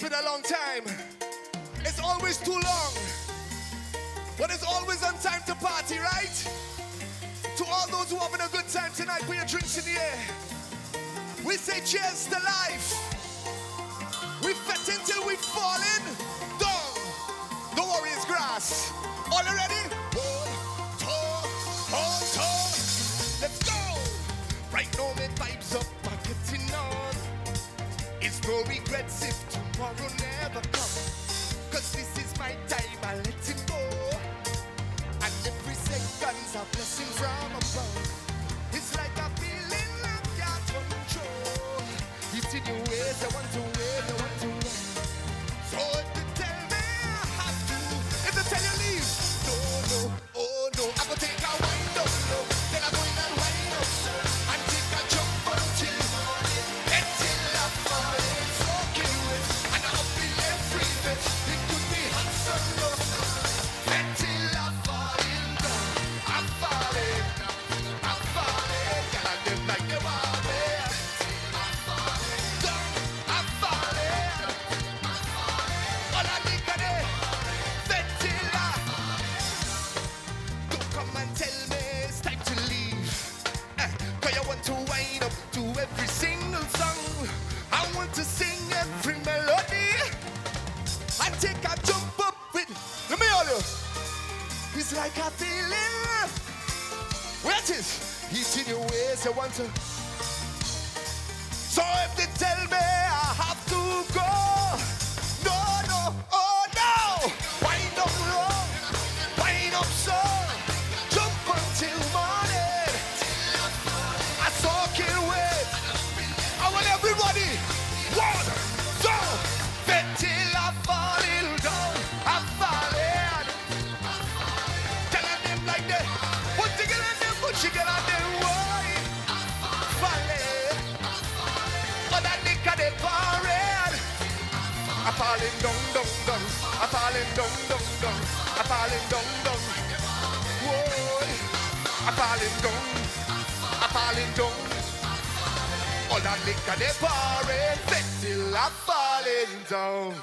It's been a long time. It's always too long. But it's always on time to party, right? To all those who are having a good time tonight, put your drinks in the air. We say cheers to life. We fat until we falling down. Don't worry, it's grass. All ready? One, two, one, two. Let's go. Right now, my vibes up, getting on. It's no regrets if tomorrow every single song. I want to sing every melody. I take a jump up with, let me hold you. It's like a feeling. Where it is? It's in your ways, I want to. So if they tell me I have to go, Falling. Down, down, down. I'm falling down, down, down. I'm falling down, down. Whoa. I'm falling down. I'm falling down. All that liquor they pouring, bet I'm falling down.